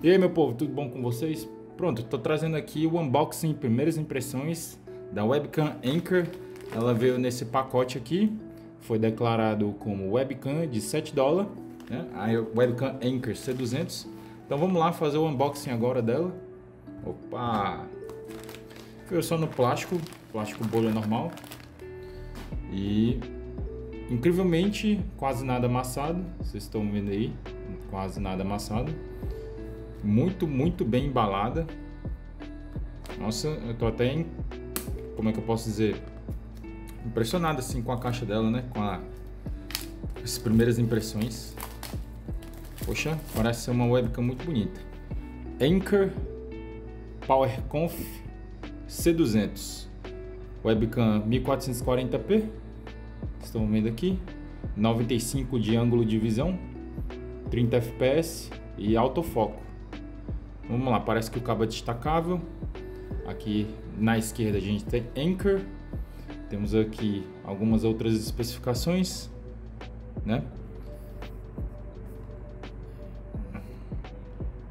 E aí, meu povo, tudo bom com vocês? Pronto, estou trazendo aqui o unboxing, primeiras impressões da webcam Anchor. Ela veio nesse pacote aqui, foi declarado como webcam de 7 dólares, né? a webcam Anchor C200. Então vamos lá fazer o unboxing agora dela. Opa! Veio só no plástico, plástico bolha normal. E incrivelmente quase nada amassado, vocês estão vendo aí, quase nada amassado muito, muito bem embalada. Nossa, eu tô até em, como é que eu posso dizer, impressionado assim com a caixa dela, né? Com a, as primeiras impressões. Poxa, parece ser uma webcam muito bonita. Anchor PowerConf C200. Webcam 1440p. Estão vendo aqui. 95 de ângulo de visão, 30 fps e autofoco. Vamos lá, parece que o cabo é destacável. Aqui na esquerda a gente tem Anchor. Temos aqui algumas outras especificações, né?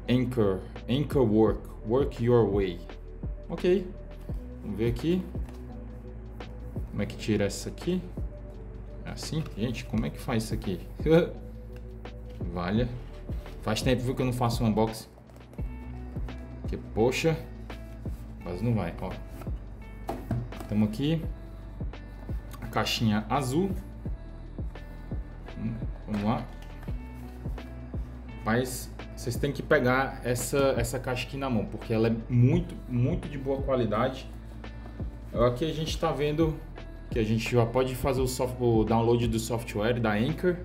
Anchor, Anchor Work, Work Your Way. Ok, vamos ver aqui. Como é que tira essa aqui? É assim? Gente, como é que faz isso aqui? Valha. Faz tempo que eu não faço um unboxing. Poxa, quase não vai, ó. Estamos aqui, a caixinha azul. Hum, vamos lá. Mas vocês têm que pegar essa, essa caixa aqui na mão, porque ela é muito, muito de boa qualidade. Aqui a gente está vendo que a gente já pode fazer o, soft, o download do software da Anchor.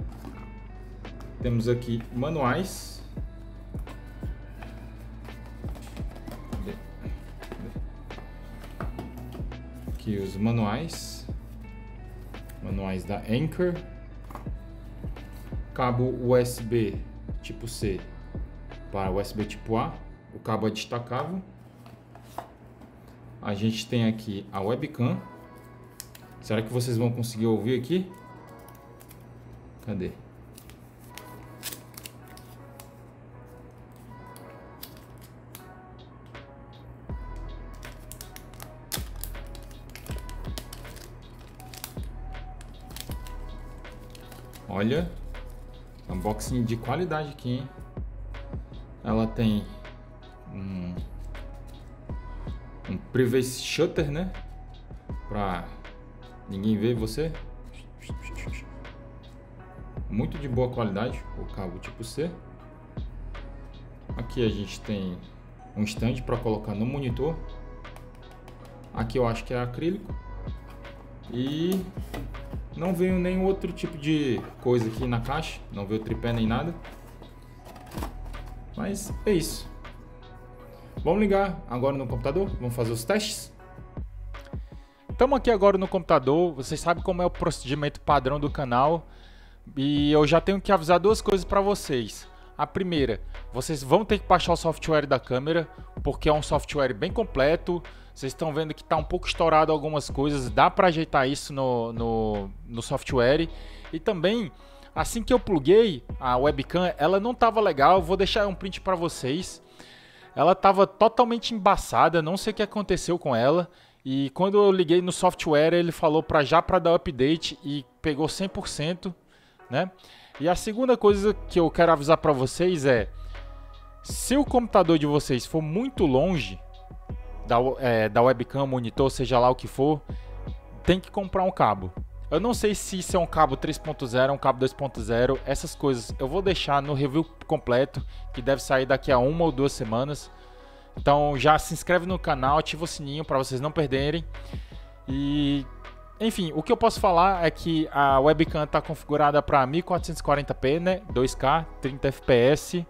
Temos aqui manuais aqui os manuais, manuais da Anchor, cabo USB tipo C para USB tipo A, o cabo é destacável. A gente tem aqui a webcam. Será que vocês vão conseguir ouvir aqui? Cadê? Olha, unboxing de qualidade aqui, hein? Ela tem um, um privacy shutter, né? Pra ninguém ver você. Muito de boa qualidade, o cabo tipo C. Aqui a gente tem um stand para colocar no monitor. Aqui eu acho que é acrílico. E não veio nenhum outro tipo de coisa aqui na caixa, não veio tripé nem nada. Mas é isso. Vamos ligar agora no computador, vamos fazer os testes. Estamos aqui agora no computador, vocês sabem como é o procedimento padrão do canal. E eu já tenho que avisar duas coisas para vocês. A primeira, vocês vão ter que baixar o software da câmera, porque é um software bem completo, vocês estão vendo que está um pouco estourado algumas coisas, dá para ajeitar isso no, no, no, software. E também, assim que eu pluguei a webcam, ela não estava legal, vou deixar um print para vocês. Ela estava totalmente embaçada, não sei o que aconteceu com ela. E quando eu liguei no software, ele falou para já para dar update e pegou 100%, né? E a segunda coisa que eu quero avisar para vocês é se o computador de vocês for muito longe, da, é, da webcam, monitor, seja lá o que for, tem que comprar um cabo. Eu não sei se isso é um cabo 3.0, um cabo 2.0, essas coisas eu vou deixar no review completo, que deve sair daqui a uma ou duas semanas. Então já se inscreve no canal, ativa o sininho para vocês não perderem. E enfim, o que eu posso falar é que a webcam está configurada para 1440p, né? 2K, 30 fps.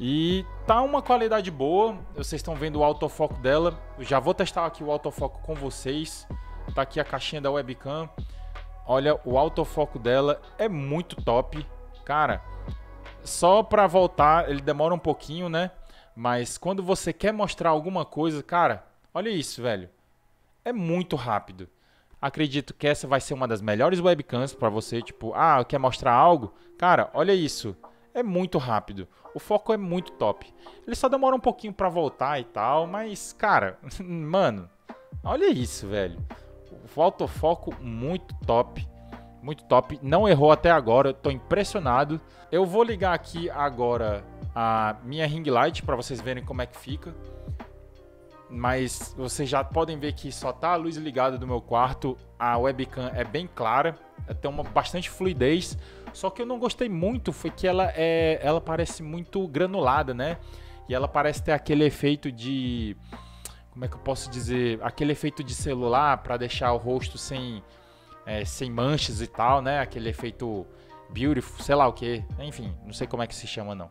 E tá uma qualidade boa. Vocês estão vendo o autofoco dela. Eu já vou testar aqui o autofoco com vocês. Tá aqui a caixinha da webcam. Olha, o autofoco dela é muito top. Cara, só para voltar, ele demora um pouquinho, né? Mas quando você quer mostrar alguma coisa, cara, olha isso, velho. É muito rápido. Acredito que essa vai ser uma das melhores webcams para você, tipo, ah, quer mostrar algo? Cara, olha isso é muito rápido. O foco é muito top. Ele só demora um pouquinho para voltar e tal, mas cara, mano, olha isso, velho. O autofoco muito top. Muito top. Não errou até agora, eu tô impressionado. Eu vou ligar aqui agora a minha ring light para vocês verem como é que fica. Mas vocês já podem ver que só tá a luz ligada do meu quarto. A webcam é bem clara, tem uma bastante fluidez. Só que eu não gostei muito foi que ela é, ela parece muito granulada, né? E ela parece ter aquele efeito de como é que eu posso dizer, aquele efeito de celular para deixar o rosto sem é, sem manchas e tal, né? Aquele efeito beautiful, sei lá o que, enfim, não sei como é que se chama não.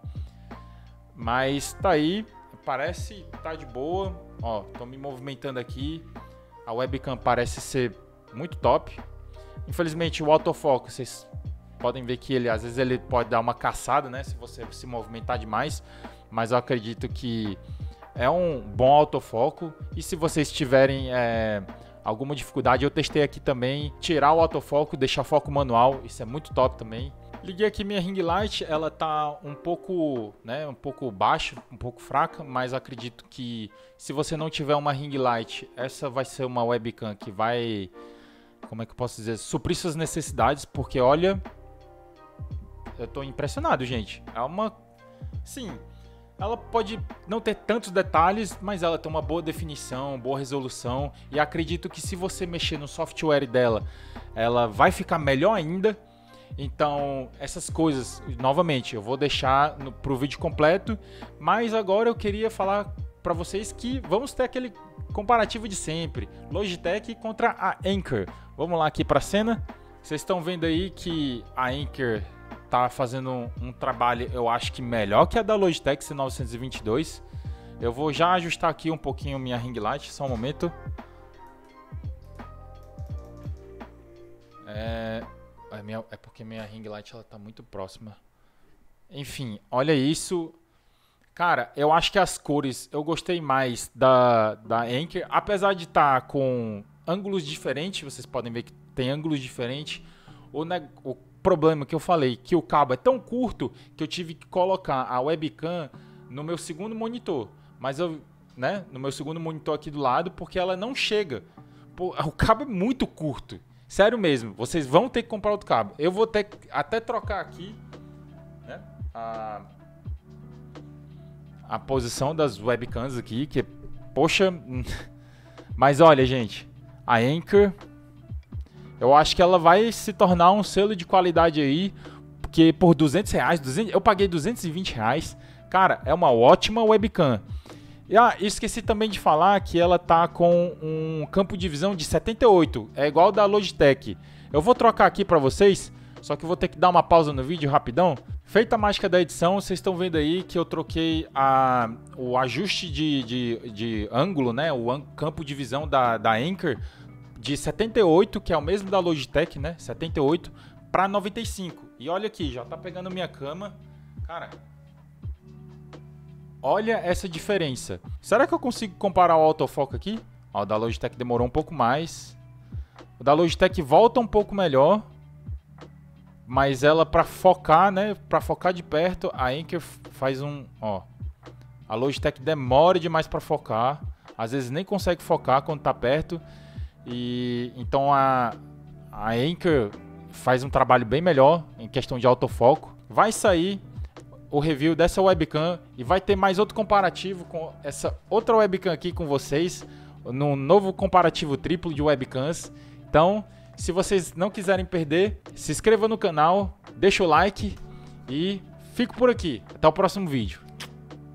Mas tá aí, parece tá de boa. Ó, tô me movimentando aqui. A webcam parece ser muito top. Infelizmente o autofoco, vocês podem ver que ele às vezes ele pode dar uma caçada, né, se você se movimentar demais, mas eu acredito que é um bom autofoco e se vocês tiverem é, alguma dificuldade, eu testei aqui também tirar o autofoco, deixar foco manual, isso é muito top também. Liguei aqui minha ring light, ela tá um pouco, né, um pouco baixa, um pouco fraca, mas acredito que se você não tiver uma ring light, essa vai ser uma webcam que vai, como é que eu posso dizer, suprir suas necessidades, porque olha, eu tô impressionado, gente. É uma. Sim, ela pode não ter tantos detalhes, mas ela tem uma boa definição, boa resolução. E acredito que se você mexer no software dela, ela vai ficar melhor ainda. Então, essas coisas, novamente, eu vou deixar no, pro vídeo completo. Mas agora eu queria falar para vocês que vamos ter aquele comparativo de sempre: Logitech contra a Anker. Vamos lá aqui para a cena. Vocês estão vendo aí que a Anker tá fazendo um, um, trabalho, eu acho que melhor que a da Logitech C922. Eu vou já ajustar aqui um pouquinho minha ring light, só um momento. É, minha, é porque minha ring light ela tá muito próxima. Enfim, olha isso. Cara, eu acho que as cores eu gostei mais da, da Anker, apesar de estar tá com ângulos diferentes, vocês podem ver que tem ângulos diferentes. O, o problema que eu falei, que o cabo é tão curto que eu tive que colocar a webcam no meu segundo monitor. Mas eu, né, no meu segundo monitor aqui do lado, porque ela não chega. Pô, o cabo é muito curto. Sério mesmo, vocês vão ter que comprar outro cabo. Eu vou ter até trocar aqui né, a, a posição das webcams aqui, que poxa, mas olha, gente, a Anchor eu acho que ela vai se tornar um selo de qualidade aí, porque por 200 reais, 200, eu paguei 220 reais, cara, é uma ótima webcam. E ah, esqueci também de falar que ela tá com um campo de visão de 78, é igual da Logitech. Eu vou trocar aqui para vocês, só que vou ter que dar uma pausa no vídeo rapidão. Feita a mágica da edição, vocês estão vendo aí que eu troquei a, o ajuste de, de, de ângulo, né? O campo de visão da, da Anchor de 78, que é o mesmo da Logitech, né? 78 para 95. E olha aqui, já tá pegando minha cama. Cara, olha essa diferença. Será que eu consigo comparar o autofoco aqui? Ó, o da Logitech demorou um pouco mais. O da Logitech volta um pouco melhor. Mas ela para focar, né, para focar de perto, a Anker faz um, ó. A Logitech demora demais para focar. Às vezes nem consegue focar quando tá perto. E então a, a Anchor faz um trabalho bem melhor em questão de autofoco. Vai sair o review dessa webcam e vai ter mais outro comparativo com essa outra webcam aqui com vocês, no novo comparativo triplo de webcams. Então, se vocês não quiserem perder, se inscreva no canal, deixa o like e fico por aqui. Até o próximo vídeo.